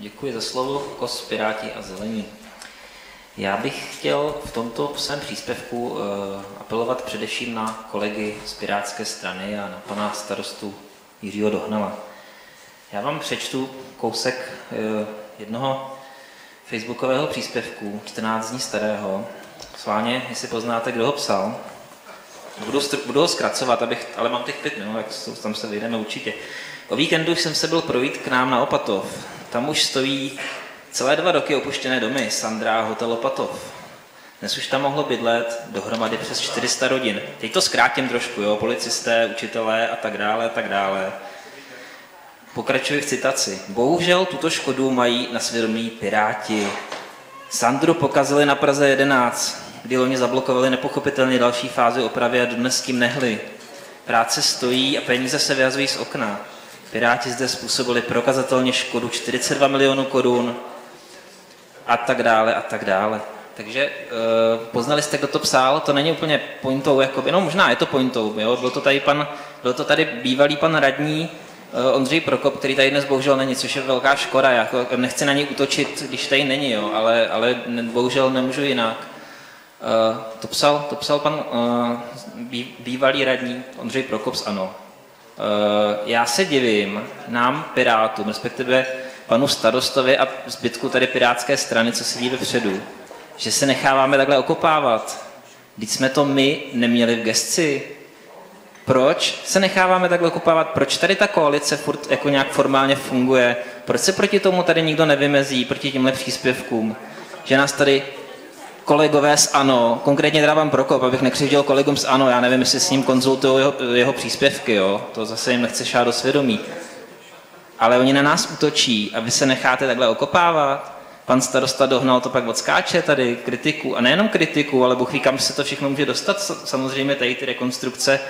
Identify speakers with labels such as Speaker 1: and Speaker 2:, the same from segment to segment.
Speaker 1: Děkuji za slovo, KOS, Piráti a Zelení. Já bych chtěl v tomto svém příspěvku uh, apelovat především na kolegy z Pirátské strany a na pana starostu Jiřího Dohnala. Já vám přečtu kousek uh, jednoho facebookového příspěvku, 14 dní starého. Sválně, jestli poznáte, kdo ho psal. Budu, budu ho zkracovat, abych, ale mám těch pět minut, tak tam se vyjdeme určitě. O víkendu jsem se byl projít k nám na Opatov. Tam už stojí celé dva roky opuštěné domy, Sandra Hotel Opatov. Dnes už tam mohlo bydlet dohromady přes 400 rodin. Teď to zkrátím trošku, jo, policisté, učitelé a tak dále, a tak dále. Pokračuji v citaci. Bohužel tuto škodu mají na svědomí Piráti. Sandru pokazili na Praze 11, kdy loni zablokovali nepochopitelně další fázi opravy a dnes tím nehli. Práce stojí a peníze se vyhazují z okna. Piráti zde způsobili prokazatelně škodu 42 milionů korun a tak dále a tak dále. Takže e, poznali jste, kdo to psal, to není úplně pointou, jakoby, no možná je to pointou, jo? Byl, to tady pan, byl to tady bývalý pan radní e, Ondřej Prokop, který tady dnes bohužel není, což je velká škoda, jako nechci na něj útočit, když tady není, jo? Ale, ale bohužel nemůžu jinak. E, to, psal, to psal pan bývalý radní Ondřej Prokop z ANO. Eh, já se divím nám, Pirátům, respektive panu starostovi a zbytku tady Pirátské strany, co sedí vepředu, že se necháváme takhle okopávat. Když jsme to my neměli v gesci, proč se necháváme takhle okopávat? Proč tady ta koalice furt jako nějak formálně funguje? Proč se proti tomu tady nikdo nevymezí, proti těmhle příspěvkům? Že nás tady kolegové z ANO, konkrétně teda pan Prokop, abych nekřivděl kolegům z ANO, já nevím, jestli s ním konzultují jeho, jeho příspěvky, jo? to zase jim nechce šát do svědomí. Ale oni na nás útočí a vy se necháte takhle okopávat. Pan starosta dohnal to pak odskáče tady, kritiku, a nejenom kritiku, ale Bůh ví, kam se to všechno může dostat, samozřejmě tady ty rekonstrukce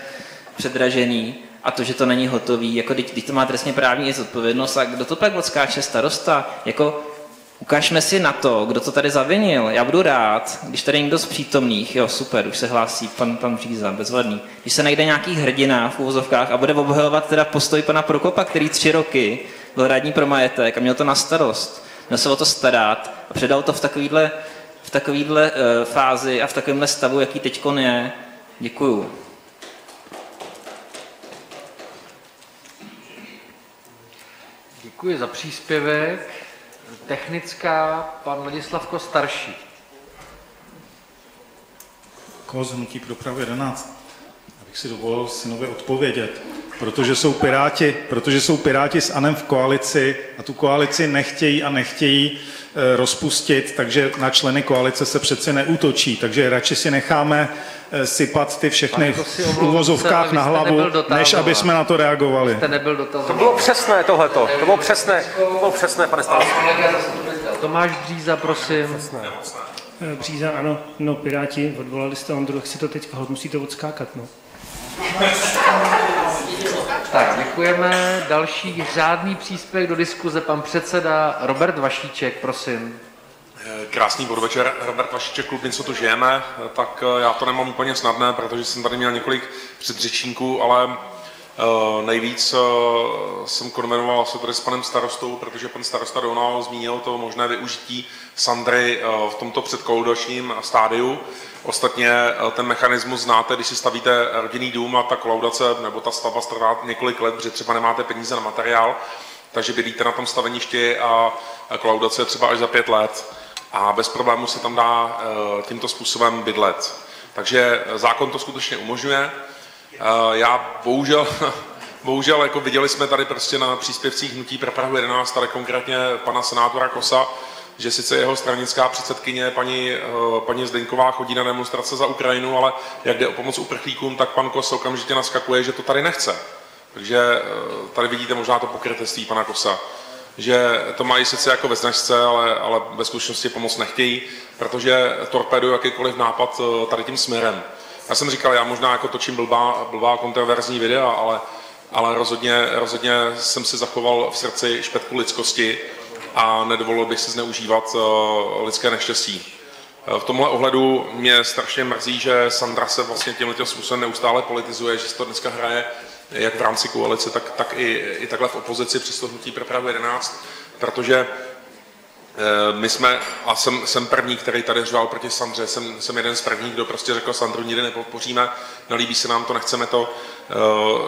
Speaker 1: předražený a to, že to není hotový, jako když, když to má trestně právní zodpovědnost a kdo to pak odskáče, starosta, jako Ukažme si na to, kdo to tady zavinil. Já budu rád, když tady někdo z přítomných, jo, super, už se hlásí pan, pan Bříza, bezvadný. Když se najde nějaký hrdina v úvozovkách a bude obhajovat teda postoj pana Prokopa, který tři roky byl radní pro majetek a měl to na starost, měl se o to starat a předal to v takovýhle, v takovýhle uh, fázi a v takovémhle stavu, jaký teď je. Děkuju.
Speaker 2: Děkuji za příspěvek. Technická, pan Ladislavko starší.
Speaker 3: Koz hnutí pro Prahu 11. Abych si dovolil synově odpovědět. Protože jsou piráti, protože jsou piráti s Anem v koalici a tu koalici nechtějí a nechtějí rozpustit, takže na členy koalice se přece neútočí. Takže radši si necháme e, sypat ty všechny v uvozovkách na hlavu, než aby jsme na to reagovali.
Speaker 4: To bylo přesné tohleto. To bylo přesné, to bylo přesné, pane starosto.
Speaker 2: Tomáš Bříza, prosím.
Speaker 4: Přesné.
Speaker 5: Eh, Bříza, ano, no, Piráti, odvolali jste Ondru, tak si to teď musíte odskákat, no.
Speaker 2: Tak, děkujeme. Další řádný příspěvek do diskuze, pan předseda Robert Vašíček, prosím.
Speaker 6: Krásný podvečer, Robert Vašíček, klub Něco tu žijeme, tak eh, já to nemám úplně snadné, protože jsem tady měl několik předřečníků, ale eh, nejvíc eh, jsem konvenoval se tady s panem starostou, protože pan starosta Donal zmínil to možné využití Sandry v tomto předkoludačním stádiu. Ostatně eh, ten mechanismus znáte, když si stavíte rodinný dům a ta kolaudace nebo ta stavba trvá několik let, protože třeba nemáte peníze na materiál, takže bydlíte na tom staveništi a kolaudace je třeba až za pět let a bez problému se tam dá eh, tímto způsobem bydlet. Takže zákon to skutečně umožňuje. Já bohužel, bohužel jako viděli jsme tady prostě na příspěvcích Hnutí pro Prahu 11, tady konkrétně pana senátora Kosa, že sice jeho stranická předsedkyně paní, eh, paní Zdenková chodí na demonstrace za Ukrajinu, ale jak jde o pomoc uprchlíkům, tak pan Kos okamžitě naskakuje, že to tady nechce. Takže eh, tady vidíte možná to pokrytectví pana Kosa že to mají sice jako ve značce, ale, ale ve skutečnosti pomoc nechtějí, protože torpedují jakýkoliv nápad eh, tady tím směrem. Já jsem říkal, já možná jako točím blbá, blbá kontroverzní videa, ale, ale rozhodně, rozhodně jsem si zachoval v srdci špetku lidskosti a nedovolil bych si zneužívat eh, lidské neštěstí. Eh, v tomhle ohledu mě strašně mrzí, že Sandra se vlastně tímhle způsobem neustále politizuje, že se to dneska hraje jak v rámci koalice, tak, tak i, i takhle v opozici při hnutí pro Prahu 11, protože my jsme, a jsem, jsem první, který tady řval proti Sandře, jsem, jsem jeden z prvních, kdo prostě řekl, Sandru nikdy nepodpoříme, nelíbí se nám to, nechceme to,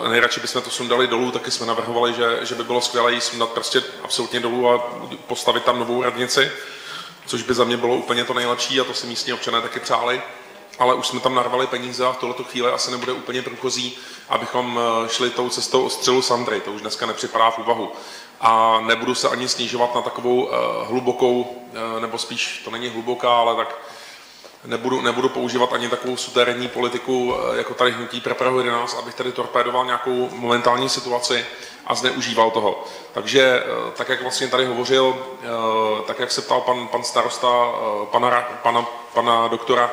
Speaker 6: uh, nejradši bychom to sundali dolů, taky jsme navrhovali, že, že by bylo skvělé jí sundat prostě absolutně dolů a postavit tam novou radnici, což by za mě bylo úplně to nejlepší a to si místní občané taky přáli. Ale už jsme tam narvali peníze a v tohleto chvíli asi nebude úplně průchozí, abychom eh, šli tou cestou ostřelu Sandry, to už dneska nepřipadá v úvahu a nebudu se ani snižovat na takovou uh, hlubokou, uh, nebo spíš to není hluboká, ale tak nebudu, nebudu používat ani takovou suterénní politiku, uh, jako tady hnutí pro Prahu 11, abych tady torpédoval nějakou momentální situaci a zneužíval toho. Takže tak, jak vlastně tady hovořil, tak, jak se ptal pan, pan starosta, pana, pana, pana doktora,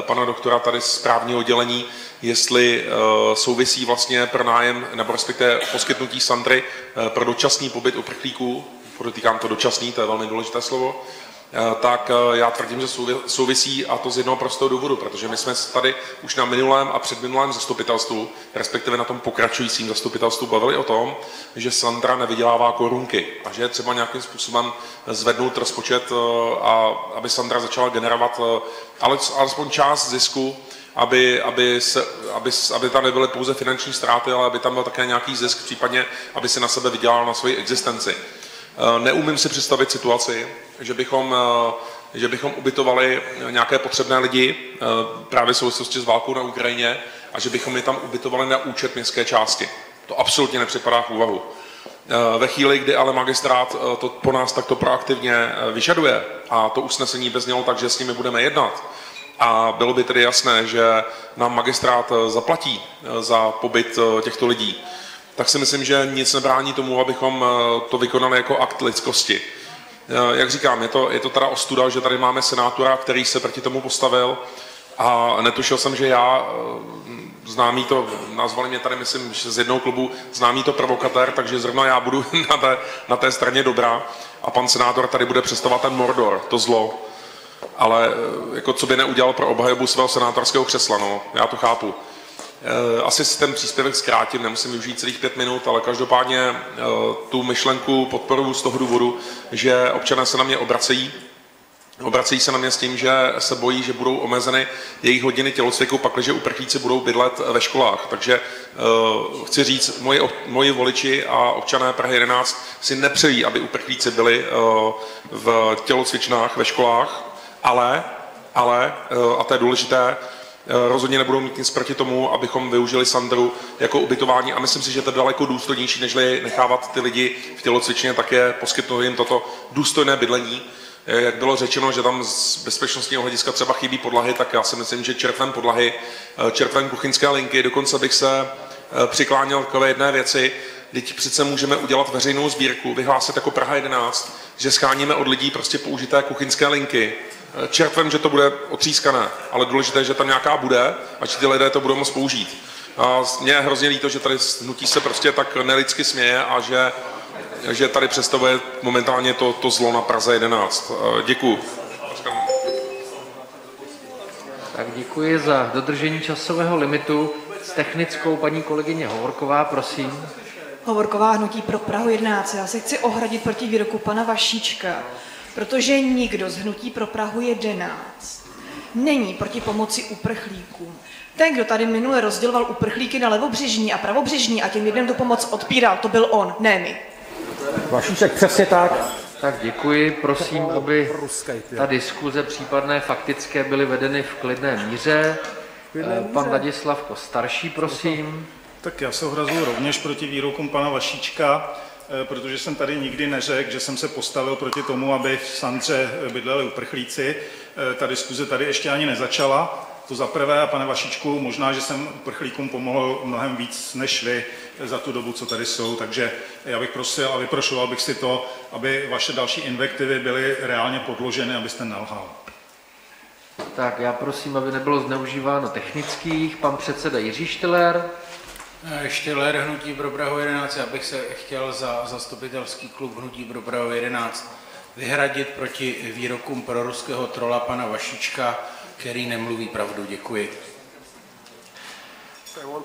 Speaker 6: pana doktora tady z právního oddělení, jestli eh, souvisí vlastně pronájem nebo respektive poskytnutí Sandry eh, pro dočasný pobyt uprchlíků, podotýkám to dočasný, to je velmi důležité slovo, eh, tak já tvrdím, že souvisí a to z jednoho prostého důvodu, protože my jsme tady už na minulém a předminulém zastupitelstvu, respektive na tom pokračujícím zastupitelstvu, bavili o tom, že Sandra nevydělává korunky a že je třeba nějakým způsobem zvednout rozpočet, a aby Sandra začala generovat alespoň část zisku aby, aby, se, aby, aby tam nebyly pouze finanční ztráty, ale aby tam byl také nějaký zisk, případně aby si na sebe vydělal na svoji existenci. Eh, neumím si představit situaci, že bychom, eh, že bychom ubytovali nějaké potřebné lidi eh, právě v souvislosti s válkou na Ukrajině a že bychom je tam ubytovali na účet městské části. To absolutně nepřipadá v úvahu. Ve chvíli, kdy ale magistrát to po nás takto proaktivně vyžaduje a to usnesení by znělo tak, že s nimi budeme jednat, a bylo by tedy jasné, že nám magistrát eh, zaplatí eh, za pobyt eh, těchto lidí, tak si myslím, že nic nebrání tomu, abychom to vykonali jako akt lidskosti. Jak říkám, je to, je to teda ostuda, že tady máme senátora, který se proti tomu postavil. A netušil jsem, že já, známý to, nazvali mě tady, myslím, že z jednou klubu, známý to provokatér, takže zrovna já budu na té, na té straně dobrá a pan senátor tady bude představovat ten Mordor, to zlo. Ale eh, jako co by neudělal pro obhajobu svého senátorského křesla, no, já to chápu. Eh, asi ten příspěvek zkrátím, nemusím využít celých pět minut, ale každopádně eh, tu myšlenku podporuji z toho důvodu, že občané se na mě obracejí, Obracejí se na mě s tím, že se bojí, že budou omezeny jejich hodiny tělocviku, pakliže uprchlíci budou bydlet ve školách. Takže uh, chci říct, moji, moji voliči a občané Prahy 11 si nepřejí, aby uprchlíci byli uh, v tělocvičnách ve školách, ale, ale, eh, a to je důležité, rozhodně nebudou mít nic proti tomu, abychom využili Sandru jako ubytování a myslím si, že to je daleko důstojnější, než nechávat ty lidi v tělocvičně, také poskytnout jim toto důstojné bydlení. Eh, jak bylo řečeno, že tam z bezpečnostního hlediska třeba chybí podlahy, tak já si myslím, že červen podlahy, červen kuchyňské linky, dokonce bych se přikláněl k jedné věci, Teď přece můžeme udělat veřejnou sbírku, vyhlásit jako Praha 11, že scháníme od lidí prostě použité kuchyňské linky, čertvem, že to bude otřískané, ale důležité je, že tam nějaká bude a že ty lidé to budou moct použít. A mě je hrozně líto, že tady hnutí se prostě tak nelidsky směje a že, že tady představuje momentálně to, to zlo na Praze 11. Děkuju.
Speaker 2: Tak děkuji za dodržení časového limitu. S technickou paní kolegyně Hovorková, prosím.
Speaker 7: Hovorková hnutí pro Prahu 11. Já se chci ohradit proti výroku pana Vašíčka protože nikdo z Hnutí pro Prahu 11 není proti pomoci uprchlíkům. Ten, kdo tady minule rozděloval uprchlíky na levobřežní a pravobřežní a těm lidem tu pomoc odpíral, to byl on, ne my.
Speaker 4: Vašíček, přesně tak.
Speaker 2: Tak děkuji, prosím, aby ta diskuze případné faktické byly vedeny v klidné míře. Pan Ladislav starší, prosím.
Speaker 3: Tak já se ohrazuju rovněž proti výrokům pana Vašíčka. Eh, protože jsem tady nikdy neřekl, že jsem se postavil proti tomu, aby v Sandře bydleli uprchlíci. Eh, ta diskuze tady ještě ani nezačala. To za prvé, a pane Vašičku, možná, že jsem uprchlíkům pomohl mnohem víc než vy za tu dobu, co tady jsou, takže já bych prosil a vyprošoval bych si to, aby vaše další invektivy byly reálně podloženy, abyste nelhal.
Speaker 2: Tak já prosím, aby nebylo zneužíváno technických. Pan předseda Jiří Štiller.
Speaker 8: Ještě lér Hnutí pro Prahu 11, já bych se chtěl za zastupitelský klub Hnutí pro Prahu 11 vyhradit proti výrokům proruského trola pana Vašička, který nemluví pravdu. Děkuji.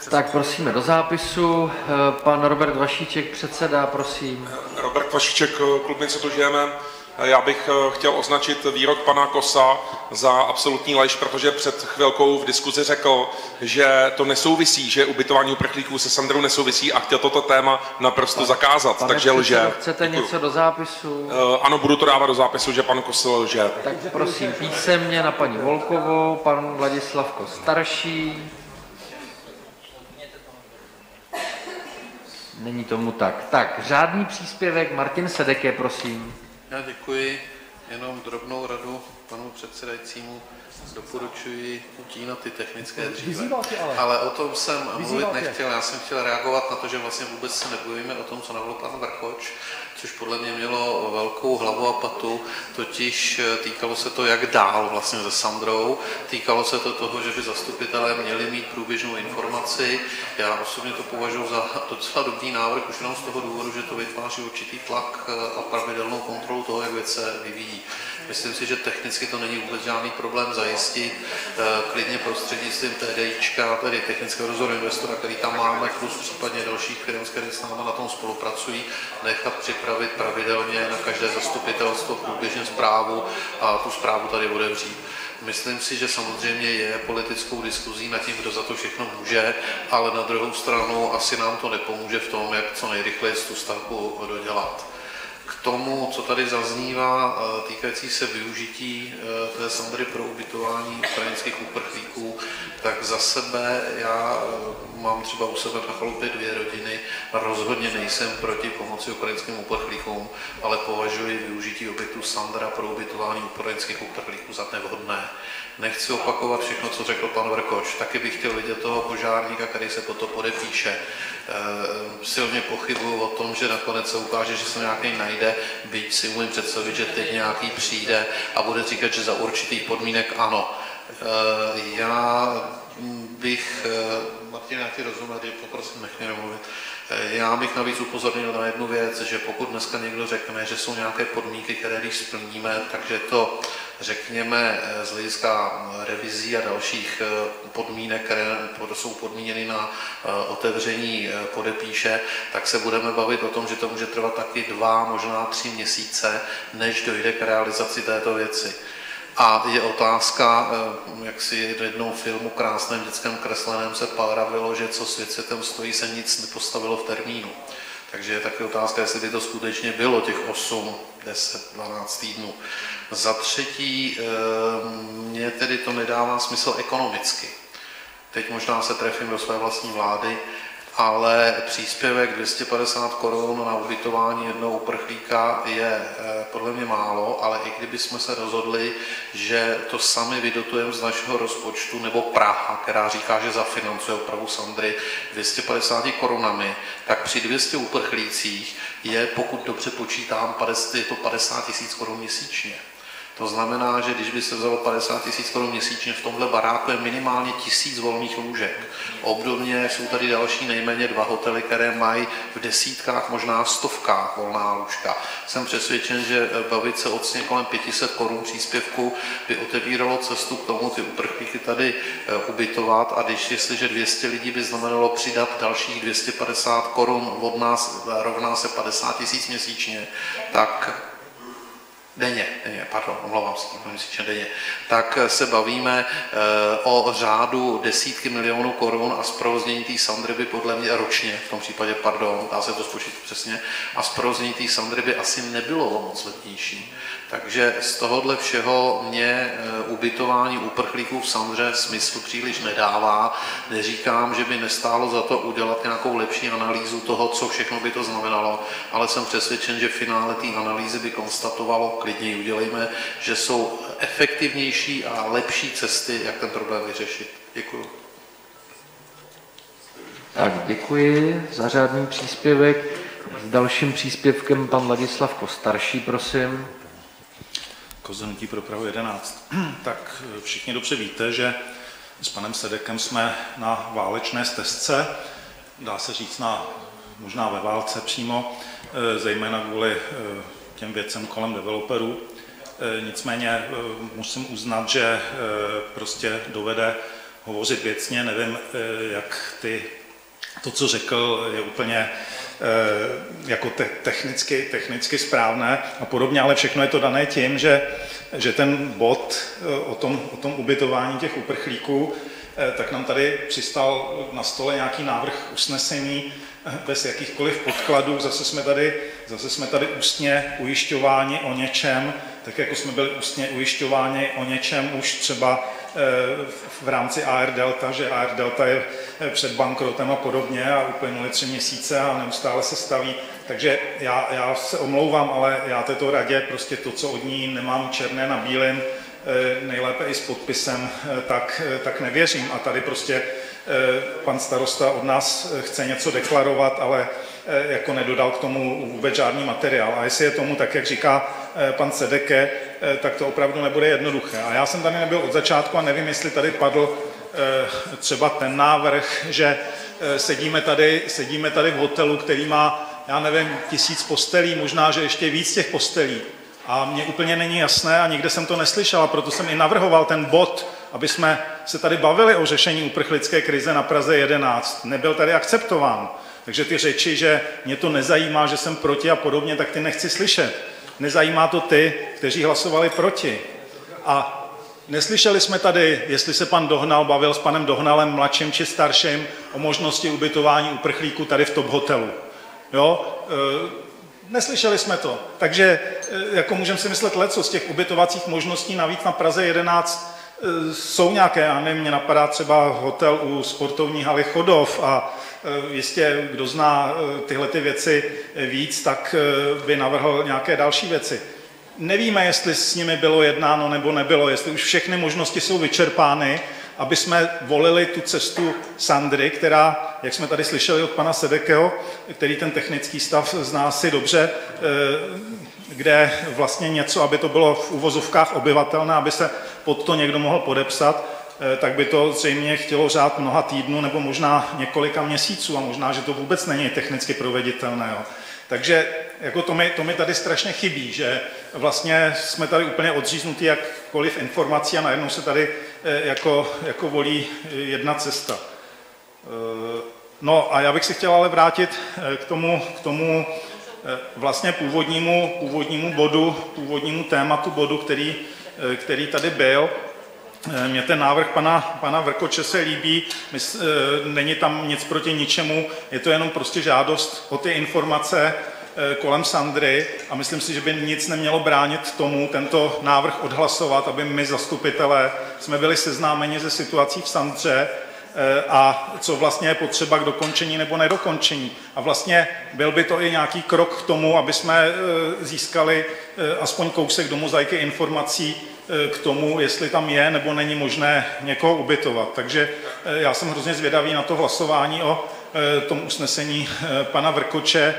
Speaker 2: Tak prosíme do zápisu. Pan Robert Vašíček, předseda, prosím.
Speaker 6: Robert Vašíček, klub My, co to žijeme. Já bych eh, chtěl označit výrok pana Kosa za absolutní lež, protože před chvilkou v diskuzi řekl, že to nesouvisí, že ubytování uprchlíků se Sandrou nesouvisí a chtěl toto téma naprosto zakázat,
Speaker 2: Pane
Speaker 6: takže lže.
Speaker 2: Chcete Děkuju. něco do zápisu?
Speaker 6: Uh, ano, budu to dávat do zápisu, že pan Kosel lže.
Speaker 2: Tak prosím písemně na paní Volkovou, pan Vladislavko starší. Není tomu tak. Tak, řádný příspěvek Martin Sedeke, prosím.
Speaker 9: Já děkuji. Jenom drobnou radu předsedajícímu. Doporučuji utínat ty technické dříve. Ale. ale o tom jsem mluvit nechtěl. Já jsem chtěl reagovat na to, že vlastně vůbec se nebojíme o tom, co navrhl pan Vrchoč což podle mě mělo velkou hlavu a patu, totiž eh, týkalo se to, jak dál vlastně se Sandrou, týkalo se to toho, že by zastupitelé měli mít průběžnou informaci. Já osobně to považuji za docela dobrý návrh, už jenom z toho důvodu, že to vytváří určitý tlak eh, a pravidelnou kontrolu toho, jak věc se vyvíjí. Myslím si, že technicky to není vůbec žádný problém zajistit, eh, klidně prostřednictvím TDIčka, tedy technického rozhodu investora, který tam máme, plus případně dalších firm, které s námi na tom spolupracují, nechat připravit pravidelně na každé zastupitelstvo průběžně zprávu a tu zprávu tady otevřít. Myslím si, že samozřejmě je politickou diskuzí nad tím, kdo za to všechno může, ale na druhou stranu asi nám to nepomůže v tom, jak co nejrychleji tu stavbu dodělat tomu, co tady zaznívá, eh, týkající se využití eh, té Sandry pro ubytování ukrajinských uprchlíků, tak za sebe já eh, mám třeba u sebe na chalupě dvě rodiny a rozhodně nejsem proti pomoci ukrajinským uprchlíkům, ale považuji využití objektu Sandra pro ubytování ukrajinských uprchlíků za nevhodné. Nechci opakovat všechno, co řekl pan Vrkoč. Taky bych chtěl vidět toho požárníka, který se toto podepíše. E, silně pochybuju o tom, že nakonec se ukáže, že se nějaký najde, byť si umím představit, že teď nějaký přijde a bude říkat, že za určitých podmínek ano. E, já bych, e, Martina, ty rozumět, poprosím, nech mě mluvit. Já bych navíc upozornil na jednu věc, že pokud dneska někdo řekne, že jsou nějaké podmínky, které když splníme, takže to řekněme, eh, z hlediska eh, revizí a dalších eh, podmínek, které jsou podmíněny na otevření podepíše, tak se budeme bavit o tom, že to může trvat taky dva, možná tři měsíce, než dojde k realizaci této věci. A je otázka, jak si jednou filmu krásném dětském kresleném se paravilo, že co svět světem stojí, se nic nepostavilo v termínu. Takže je taky otázka, jestli by to skutečně bylo těch 8, 10, 12 týdnů. Za třetí, eh, mně tedy to nedává smysl ekonomicky. Teď možná se trefím do své vlastní vlády, ale příspěvek 250 korun na ubytování jednoho uprchlíka je eh, podle mě málo, ale i kdyby jsme se rozhodli, že to sami vydotujeme z našeho rozpočtu, nebo Praha, která říká, že zafinancuje opravu Sandry 250 korunami, tak při 200 uprchlících je, pokud dobře počítám, 50, je to 50 tisíc korun měsíčně. To znamená, že když by se vzalo 50 tisíc korun měsíčně, v tomhle baráku je minimálně tisíc volných lůžek. Obdobně jsou tady další nejméně dva hotely, které mají v desítkách, možná stovkách volná lůžka. Jsem přesvědčen, že bavit se o cně kolem 500 korun příspěvku by otevíralo cestu k tomu ty uprchlíky tady eh, ubytovat a když jestliže 200 lidí by znamenalo přidat dalších 250 korun od nás rovná se 50 tisíc měsíčně, tak denně, denně, pardon, omlouvám se, měsíčně denně, tak se bavíme eh, o řádu desítky milionů korun a zprovoznění té Sandry by podle mě ročně, v tom případě, pardon, dá se to spočítat přesně, a zprovoznění té Sandry by asi nebylo moc letnější. Takže z tohohle všeho mě eh, ubytování uprchlíků v Sandře smysl příliš nedává. Neříkám, že by nestálo za to udělat nějakou lepší analýzu toho, co všechno by to znamenalo, ale jsem přesvědčen, že v finále té analýzy by konstatovalo, klidně ji udělejme, že jsou efektivnější a lepší cesty, jak ten problém vyřešit. Děkuji.
Speaker 2: Tak děkuji za řádný příspěvek. S dalším příspěvkem pan Ladislav Kostarší, prosím.
Speaker 3: Kozenutí pro Prahu 11. tak všichni dobře víte, že s panem Sedekem jsme na válečné stezce, dá se říct na možná ve válce přímo, eh, zejména kvůli eh, těm věcem kolem developerů. Eh, nicméně musím uznat, že prostě dovede hovořit věcně, nevím, jak ty, to, co řekl, je úplně jako te, technicky, technicky správné a podobně, ale všechno je to dané tím, že, že ten bod o tom, o tom ubytování těch uprchlíků, tak nám tady přistal na stole nějaký návrh usnesení, bez jakýchkoliv podkladů. Zase jsme tady, zase jsme tady ústně ujišťováni o něčem, tak jako jsme byli ústně ujišťováni o něčem už třeba eh, v rámci AR Delta, že AR Delta je eh, před bankrotem a podobně a uplynuly tři měsíce a neustále se staví. Takže já, já se omlouvám, ale já této radě prostě to, co od ní nemám černé na bílém, eh, nejlépe i s podpisem, tak, tak nevěřím. A tady prostě Eh, pan starosta od nás eh, chce něco deklarovat, ale eh, jako nedodal k tomu vůbec žádný materiál. A jestli je tomu tak, jak říká pan Sedeke, tak to opravdu nebude jednoduché. A já jsem tady nebyl od začátku a nevím, jestli tady padl třeba ten návrh, že sedíme tady, sedíme tady v hotelu, který má, já nevím, tisíc postelí, možná, že ještě víc těch postelí. A mně úplně není jasné a nikde jsem to neslyšel, a proto jsem i navrhoval ten bod, aby jsme se tady bavili o řešení uprchlické krize na Praze 11. Nebyl tady akceptován. Takže ty řeči, že mě to nezajímá, že jsem proti a podobně, tak ty nechci slyšet. Nezajímá to ty, kteří hlasovali proti. A neslyšeli jsme tady, jestli se pan Dohnal bavil s panem Dohnalem, mladším či starším, o možnosti ubytování uprchlíků tady v top hotelu. Jo? E, Neslyšeli jsme to. Takže e, jako můžeme si myslet leco z těch ubytovacích možností, navíc na Praze 11 Eh, jsou nějaké, já nevím, mě napadá třeba hotel u sportovní haly Chodov a jistě, kdo zná eh, tyhle ty věci víc, tak by navrhl nějaké další věci. Nevíme, jestli s nimi bylo jednáno nebo nebylo, jestli už všechny možnosti jsou vyčerpány, aby jsme volili tu cestu Sandry, která, jak jsme tady slyšeli od pana Sedekeho, který ten technický stav zná si dobře, kde vlastně něco, aby to bylo v uvozovkách obyvatelné, aby se pod to někdo mohl podepsat, eh, tak by to zřejmě chtělo řád mnoha týdnů nebo možná několika měsíců a možná, že to vůbec není technicky proveditelné. Jo. Takže jako to, mi, to mi tady strašně chybí, že vlastně jsme tady úplně odříznutí jakkoliv informací a najednou se tady eh, jako, jako volí jedna cesta. Eh, no a já bych si chtěl ale vrátit k tomu, k tomu vlastně původnímu, původnímu bodu, původnímu tématu bodu, který Eh, který tady byl. Mně ten návrh pana, pana Vrkoče se líbí, My, eh, není tam nic proti ničemu, je to jenom prostě žádost o ty informace kolem Sandry a myslím si, že by nic nemělo bránit tomu tento návrh odhlasovat, aby my zastupitelé jsme byli seznámeni ze situací v Sandře a co vlastně je potřeba k dokončení nebo nedokončení. A vlastně byl by to i nějaký krok k tomu, aby jsme získali aspoň kousek do mozaiky informací k tomu, jestli tam je nebo není možné někoho ubytovat. Takže eh, já jsem hrozně zvědavý na to hlasování o eh, tom usnesení pana Vrkoče,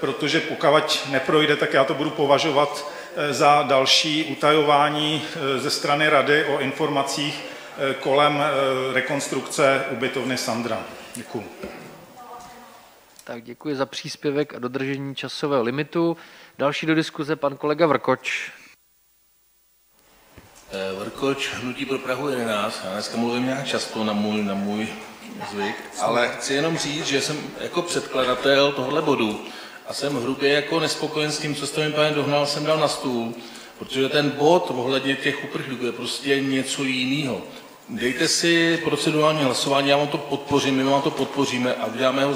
Speaker 3: protože pokud neprojde, tak já to budu považovat za další utajování ze strany rady o informacích kolem rekonstrukce ubytovny Sandra. Děkuji.
Speaker 2: Tak děkuji za příspěvek a dodržení časového limitu. Další do diskuze pan kolega Vrkoč.
Speaker 10: Eh, Vrkoč, Hnutí pro Prahu 11. Já dneska mluvím nějak často na můj, na můj zvyk, ale chci jenom říct, že jsem jako předkladatel tohle bodu a jsem hrubě jako nespokojen s tím, co jste mi, pane Dohnal, jsem dal na stůl, protože ten bod ohledně těch uprchlíků je prostě něco jiného. Dejte si procedurální hlasování, já vám to podpořím, my vám to podpoříme a uděláme ho,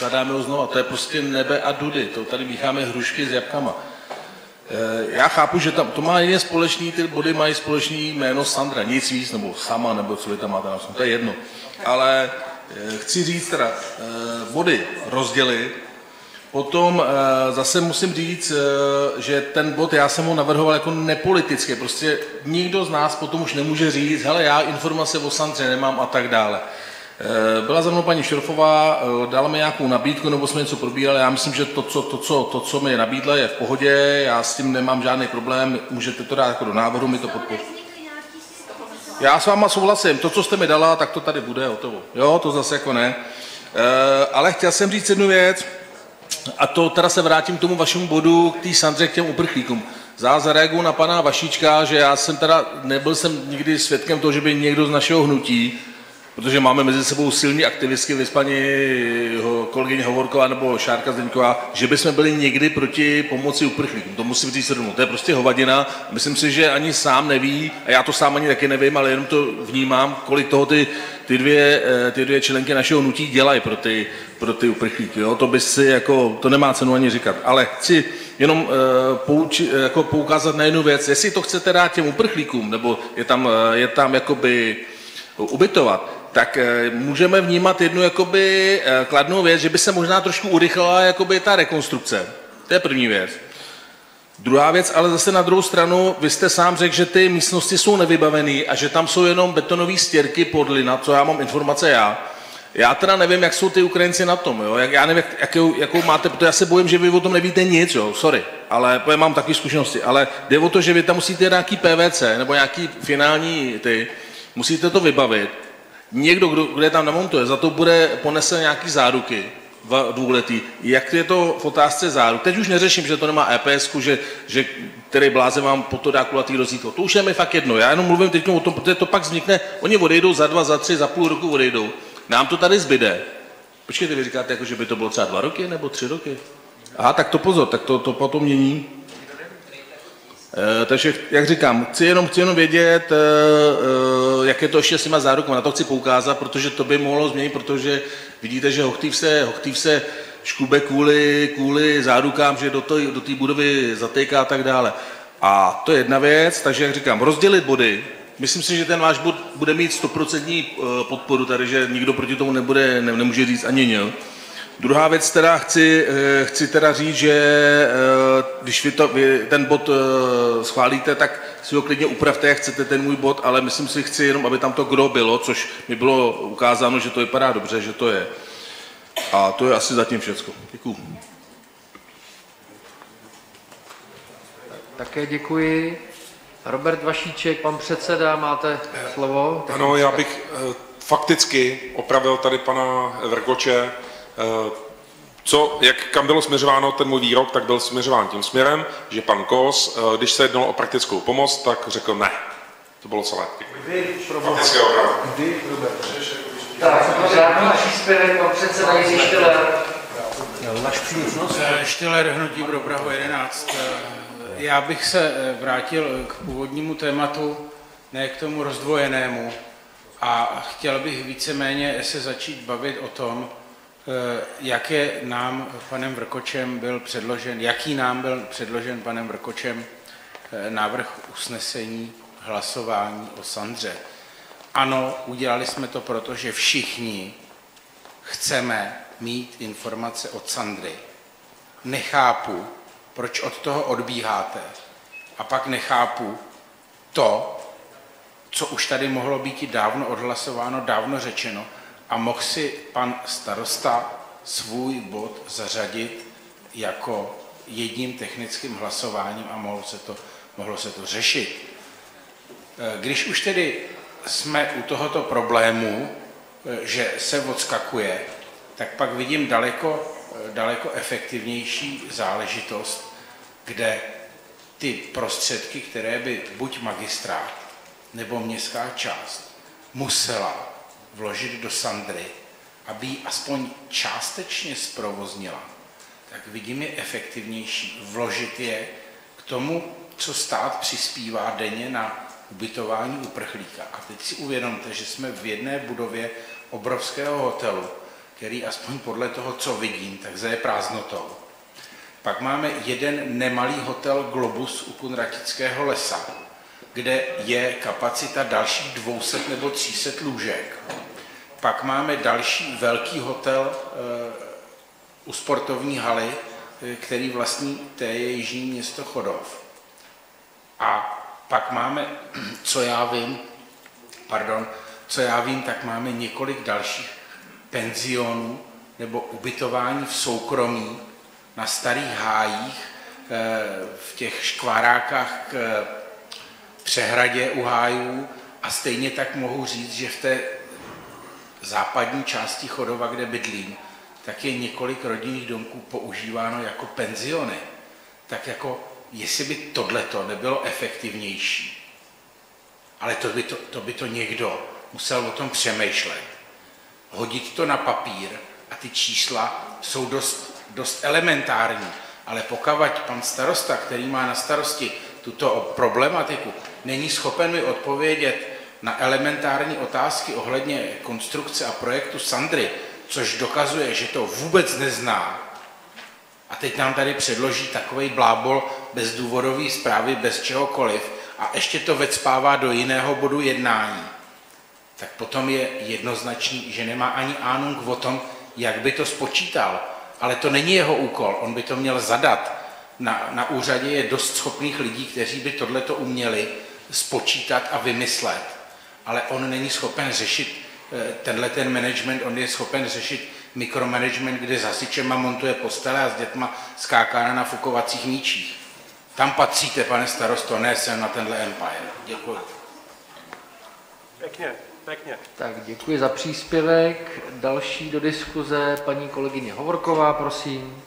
Speaker 10: zadáme ho znova. To je prostě nebe a dudy, to tady mícháme hrušky s jabkama. Eh, já chápu, že tam to má jiné společný, ty body mají společný jméno Sandra, nic víc, nebo sama, nebo co vy tam máte to je jedno. Ale eh, chci říct teda, eh, body rozdělit, Potom zase musím říct, že ten bod, já jsem ho navrhoval jako nepolitický, prostě nikdo z nás potom už nemůže říct, hele, já informace o Sandře nemám a tak dále. Eh, byla za mnou paní Šrofová, eh, dala mi nějakou nabídku, nebo jsme něco probírali. Já myslím, že to co, to, co, to, co mi nabídla, je v pohodě, já s tím nemám žádný problém, můžete to dát jako do návrhu, mi to podpořit. Já s váma souhlasím, to, co jste mi dala, tak to tady bude hotovo. Jo, to zase jako ne. E, ale chtěl jsem říct jednu věc, a to teda se vrátím k tomu vašemu bodu, k té Sandře, k těm uprchlíkům. Zá zareaguju na pana Vašíčka, že já jsem teda, nebyl jsem nikdy svědkem toho, že by někdo z našeho hnutí protože máme mezi sebou silní aktivistky, vy paní kolegyně Hovorková nebo Šárka Zdeňková, že bychom byli někdy proti pomoci uprchlíkům. To musím říct rovnou. To je prostě hovadina. Myslím si, že ani sám neví, a já to sám ani taky nevím, ale jenom to vnímám, kolik toho ty, ty, dvě, eh, ty dvě členky našeho nutí dělají pro ty, pro ty uprchlíky. Jo? To by si jako, to nemá cenu ani říkat. Ale chci jenom uh, pouči, jako poukázat na jednu věc. Jestli to chcete dát těm uprchlíkům, nebo je tam, je tam jakoby ubytovat, tak eh, můžeme vnímat jednu jakoby eh, kladnou věc, že by se možná trošku urychlila jakoby ta rekonstrukce. To je první věc. Druhá věc, ale zase na druhou stranu, vy jste sám řekl, že ty místnosti jsou nevybavené a že tam jsou jenom betonové stěrky podlina, co já mám informace já. Já teda nevím, jak jsou ty Ukrajinci na tom, jo? Já nevím, jak, jakou, jakou máte, protože já se bojím, že vy o tom nevíte nic, jo? sorry, ale já mám takové zkušenosti, ale jde o to, že vy tam musíte nějaký PVC nebo nějaký finální ty, musíte to vybavit někdo, kdo, kdo je tam namontuje, za to bude ponese nějaký záruky dvouletý. Jak je to v otázce záruk? Teď už neřeším, že to nemá EPS, že, že který bláze vám po to dá kulatý rozítko. To už je mi fakt jedno. Já jenom mluvím teď o tom, protože to pak vznikne, oni odejdou za dva, za tři, za půl roku odejdou. Nám to tady zbyde. Počkejte, vy říkáte, jako, že by to bylo třeba dva roky nebo tři roky? Aha, tak to pozor, tak to, to potom mění. Eh, takže, jak říkám, chci jenom, chci jenom vědět, eh, eh, jak je to ještě s těma zárukama. Na to chci poukázat, protože to by mohlo změnit, protože vidíte, že Hochtýv se, Hochtýv se škube kvůli, kvůli zárukám, že do té do budovy zatejká a tak dále. A to je jedna věc, takže jak říkám, rozdělit body. Myslím si, že ten váš bod bude mít 100% podporu tady, že nikdo proti tomu nebude, ne, nemůže říct ani něj. Druhá věc, teda chci, eh, chci teda říct, že eh, když vy, to, vy ten bod eh, schválíte, tak si ho klidně upravte, jak chcete ten můj bod, ale myslím si, chci jenom, aby tam to gro bylo, což mi bylo ukázáno, že to vypadá dobře, že to je. A to je asi zatím všecko. Děkuji.
Speaker 2: Také děkuji. Robert Vašíček, pan předseda, máte slovo.
Speaker 6: Ano, já bych fakticky opravil tady pana Vrgoče. Eh, co, jak, kam bylo směřováno ten můj výrok, tak byl směřován tím směrem, že pan Kos, eh, když se jednalo o praktickou pomoc, tak řekl ne. To bylo celé.
Speaker 2: Kdy, Faktické opravdu. Kdy, Tak, žádný příspěvek, pan předseda Jiří Štiler.
Speaker 8: Náš eh, Hnutí pro Prahu 11. Já bych se vrátil k původnímu tématu, ne k tomu rozdvojenému, a chtěl bych víceméně se začít bavit o tom, Eh, jak je nám panem Vrkočem byl předložen, jaký nám byl předložen panem Vrkočem eh, návrh usnesení hlasování o Sandře. Ano, udělali jsme to proto, že všichni chceme mít informace od Sandry. Nechápu, proč od toho odbíháte. A pak nechápu to, co už tady mohlo být dávno odhlasováno, dávno řečeno, a mohl si pan starosta svůj bod zařadit jako jedním technickým hlasováním a mohlo se to, mohlo se to řešit. E, když už tedy jsme u tohoto problému, e, že se odskakuje, tak pak vidím daleko, e, daleko efektivnější záležitost, kde ty prostředky, které by buď magistrát nebo městská část musela vložit do Sandry, aby ji aspoň částečně zprovoznila, tak vidím je efektivnější vložit je k tomu, co stát přispívá denně na ubytování uprchlíka. A teď si uvědomte, že jsme v jedné budově obrovského hotelu, který aspoň podle toho, co vidím, tak je prázdnotou. Pak máme jeden nemalý hotel Globus u Kunratického lesa, kde je kapacita dalších 200 nebo 300 lůžek. Pak máme další velký hotel eh, u sportovní haly, eh, který vlastní té je Jižní město Chodov. A pak máme, co já vím, pardon, co já vím, tak máme několik dalších penzionů nebo ubytování v soukromí na starých hájích, eh, v těch škvárákách k přehradě u hájů a stejně tak mohu říct, že v té západní části Chodova, kde bydlím, tak je několik rodinných domků používáno jako penziony. Tak jako, jestli by tohleto nebylo efektivnější, ale to by to, to by to někdo musel o tom přemýšlet, hodit to na papír a ty čísla jsou dost, dost elementární. Ale pokud pan starosta, který má na starosti tuto problematiku, není schopen mi odpovědět na elementární otázky ohledně konstrukce a projektu Sandry, což dokazuje, že to vůbec nezná, a teď nám tady předloží takový blábol bez důvodové zprávy, bez čehokoliv a ještě to vecpává do jiného bodu jednání, tak potom je jednoznačný, že nemá ani ánung o tom, jak by to spočítal. Ale to není jeho úkol, on by to měl zadat. Na, na úřadě je dost schopných lidí, kteří by tohleto uměli spočítat a vymyslet. Ale on není schopen řešit eh, tenhle ten management, on je schopen řešit mikromanagement, kde s hasičema montuje postele a s dětma skáká na nafukovacích míčích. Tam patříte, pane starosto, ne sem na tenhle empire. Děkuji.
Speaker 4: Pěkně, pěkně.
Speaker 2: Tak děkuji za příspěvek. Další do diskuze paní kolegyně Hovorková, prosím.